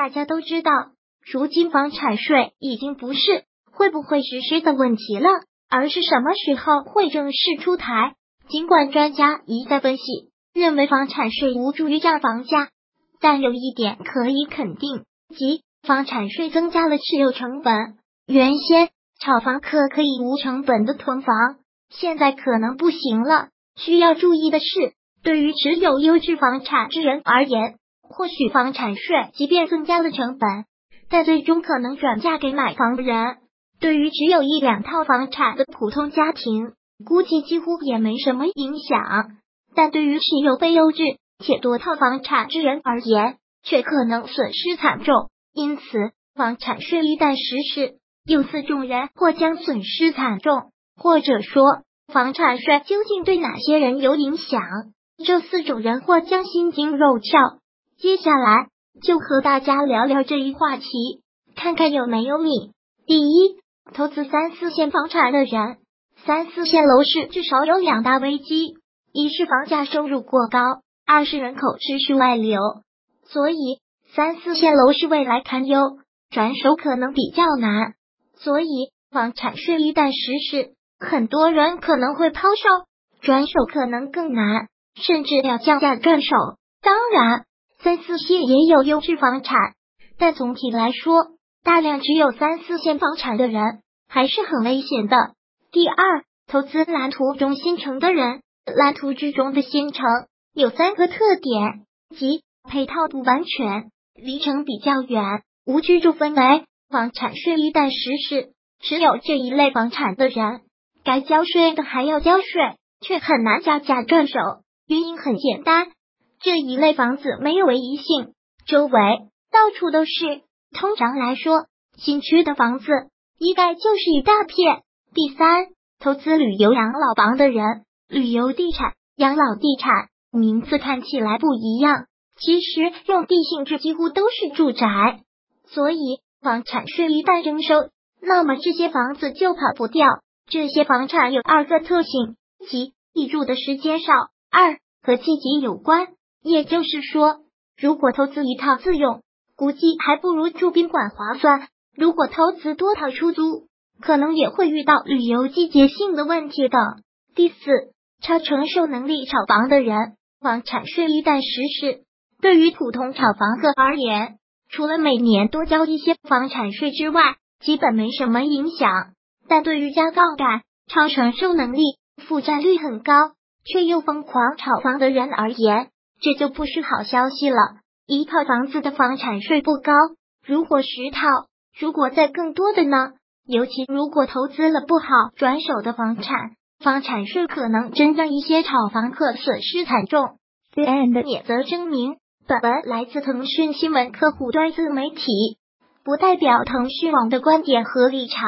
大家都知道，如今房产税已经不是会不会实施的问题了，而是什么时候会正式出台。尽管专家一再分析，认为房产税无助于降房价，但有一点可以肯定，即房产税增加了持有成本。原先炒房客可以无成本的囤房，现在可能不行了。需要注意的是，对于持有优质房产之人而言，或许房产税即便增加了成本，但最终可能转嫁给买房人。对于只有一两套房产的普通家庭，估计几乎也没什么影响，但对于持有非优质且多套房产之人而言，却可能损失惨重。因此，房产税一旦实施，有四种人或将损失惨重。或者说，房产税究竟对哪些人有影响？这四种人或将心惊肉跳。接下来就和大家聊聊这一话题，看看有没有你。第一，投资三四线房产的人。三四线楼市至少有两大危机：一是房价收入过高，二是人口持续外流。所以，三四线楼市未来堪忧，转手可能比较难。所以，房产税一旦实施，很多人可能会抛售，转手可能更难，甚至要降价转手。当然，三四线也有优质房产，但总体来说，大量只有三四线房产的人还是很危险的。第二，投资蓝图中新城的人，蓝图之中的新城有三个特点，即配套不完全，离城比较远，无居住氛围。房产税一旦实施，持有这一类房产的人，该交税的还要交税，却很难加价转手。原因很简单，这一类房子没有唯一性，周围到处都是。通常来说，新区的房子一概就是一大片。第三，投资旅游养老房的人，旅游地产、养老地产名字看起来不一样，其实用地性质几乎都是住宅，所以房产税一旦征收，那么这些房子就跑不掉。这些房产有二个特性：即一住的时间少，二和季节有关。也就是说，如果投资一套自用，估计还不如住宾馆划算；如果投资多套出租，可能也会遇到旅游季节性的问题等。第四，超承受能力炒房的人，房产税一旦实施，对于普通炒房客而言，除了每年多交一些房产税之外，基本没什么影响。但对于加杠杆、超承受能力、负债率很高却又疯狂炒房的人而言，这就不是好消息了。一套房子的房产税不高，如果十套，如果再更多的呢？尤其如果投资了不好转手的房产，房产税可能真让一些炒房客损失惨重。and 免责声明：本文来自腾讯新闻客户端自媒体，不代表腾讯网的观点和立场。